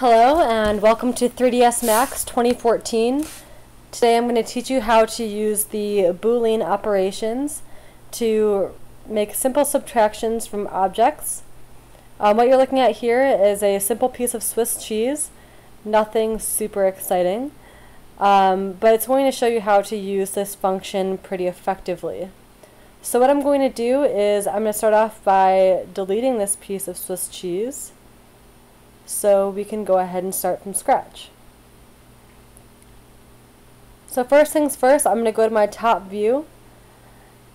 Hello and welcome to 3ds Max 2014. Today I'm going to teach you how to use the Boolean operations to make simple subtractions from objects. Um, what you're looking at here is a simple piece of Swiss cheese, nothing super exciting, um, but it's going to show you how to use this function pretty effectively. So what I'm going to do is I'm going to start off by deleting this piece of Swiss cheese so we can go ahead and start from scratch. So first things first, I'm going to go to my top view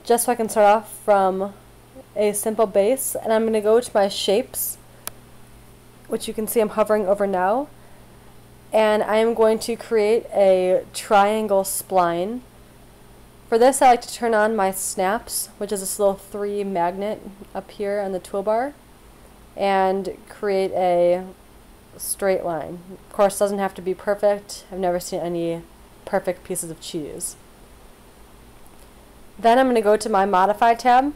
just so I can start off from a simple base and I'm going to go to my shapes which you can see I'm hovering over now and I am going to create a triangle spline. For this I like to turn on my snaps which is this little three magnet up here on the toolbar and create a straight line. Of course, doesn't have to be perfect. I've never seen any perfect pieces of cheese. Then I'm going to go to my Modify tab,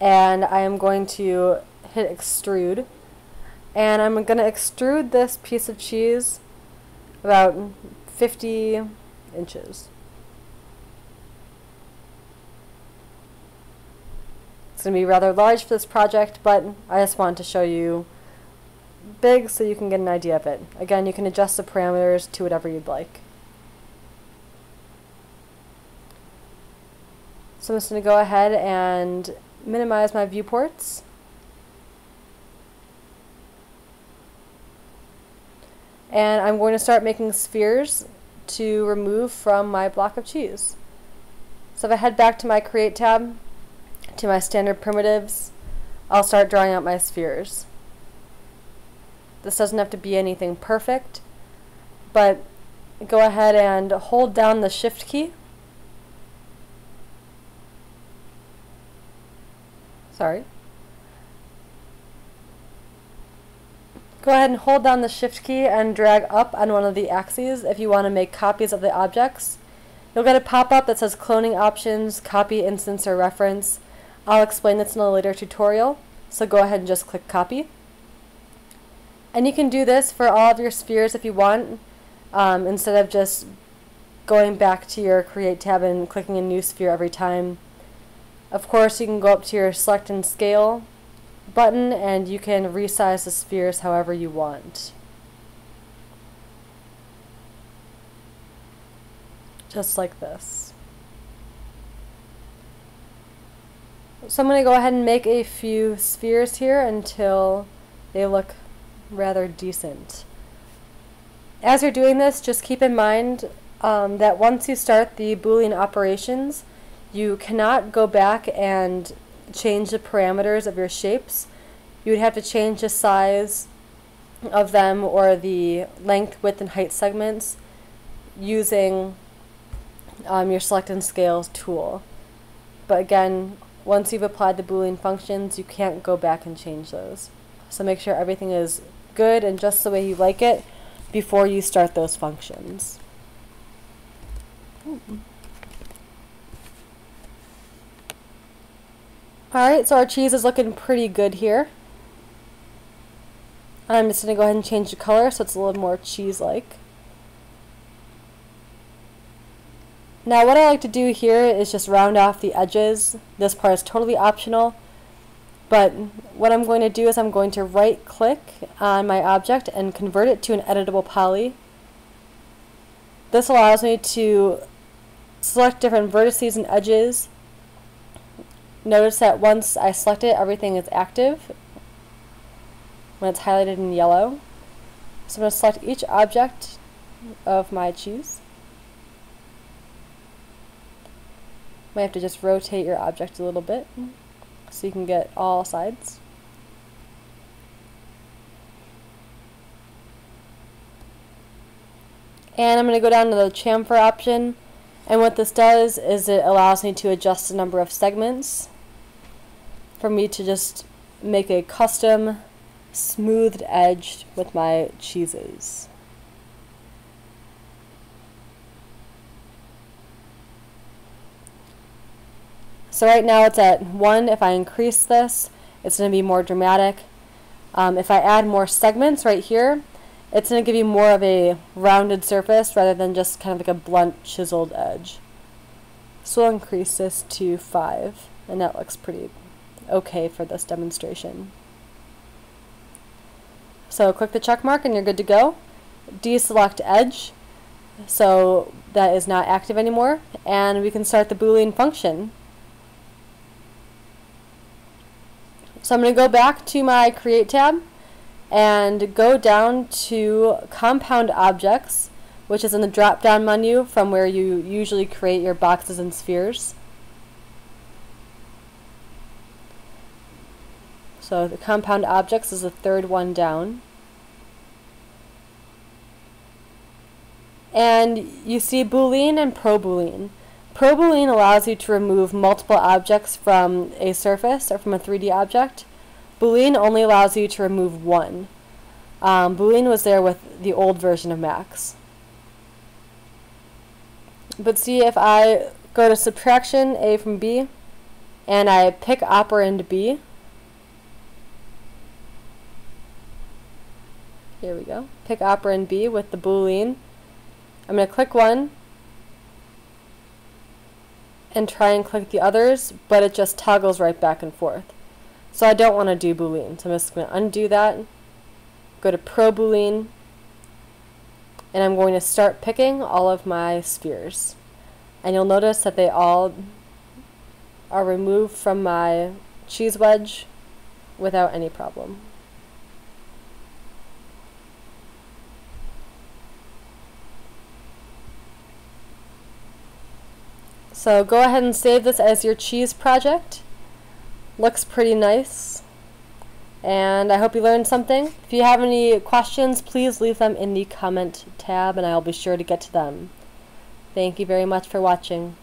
and I am going to hit Extrude. And I'm going to extrude this piece of cheese about 50 inches. It's going to be rather large for this project, but I just wanted to show you big so you can get an idea of it. Again, you can adjust the parameters to whatever you'd like. So I'm just going to go ahead and minimize my viewports. And I'm going to start making spheres to remove from my block of cheese. So if I head back to my Create tab, to my standard primitives, I'll start drawing out my spheres. This doesn't have to be anything perfect, but go ahead and hold down the shift key. Sorry. Go ahead and hold down the shift key and drag up on one of the axes if you want to make copies of the objects. You'll get a pop-up that says cloning options, copy instance or reference. I'll explain this in a later tutorial, so go ahead and just click copy. And you can do this for all of your spheres if you want, um, instead of just going back to your Create tab and clicking a new sphere every time. Of course, you can go up to your Select and Scale button and you can resize the spheres however you want. Just like this. So I'm going to go ahead and make a few spheres here until they look rather decent. As you're doing this, just keep in mind um, that once you start the Boolean operations, you cannot go back and change the parameters of your shapes. You would have to change the size of them or the length, width, and height segments using um, your select and scale tool. But again, once you've applied the Boolean functions, you can't go back and change those. So make sure everything is good and just the way you like it before you start those functions. Alright, so our cheese is looking pretty good here. I'm just going to go ahead and change the color so it's a little more cheese-like. Now what I like to do here is just round off the edges. This part is totally optional. But what I'm going to do is I'm going to right click on my object and convert it to an editable poly. This allows me to select different vertices and edges. Notice that once I select it, everything is active when it's highlighted in yellow. So I'm going to select each object of my cheese. Might have to just rotate your object a little bit so you can get all sides. And I'm going to go down to the chamfer option and what this does is it allows me to adjust the number of segments for me to just make a custom smoothed edge with my cheeses. So right now it's at 1. If I increase this, it's going to be more dramatic. Um, if I add more segments right here, it's going to give you more of a rounded surface rather than just kind of like a blunt chiseled edge. So we'll increase this to 5 and that looks pretty okay for this demonstration. So click the check mark and you're good to go. Deselect edge so that is not active anymore and we can start the boolean function. So I'm going to go back to my create tab and go down to compound objects which is in the drop down menu from where you usually create your boxes and spheres. So the compound objects is the third one down. And you see Boolean and ProBoolean. ProBoolean allows you to remove multiple objects from a surface or from a 3D object. Boolean only allows you to remove one. Um, Boolean was there with the old version of Max. But see if I go to subtraction A from B and I pick operand B, Here we go. Pick operand B with the boolean. I'm going to click one and try and click the others, but it just toggles right back and forth. So I don't want to do boolean. So I'm just going to undo that, go to pro boolean, and I'm going to start picking all of my spheres. And you'll notice that they all are removed from my cheese wedge without any problem. So go ahead and save this as your cheese project. Looks pretty nice. And I hope you learned something. If you have any questions, please leave them in the comment tab and I'll be sure to get to them. Thank you very much for watching.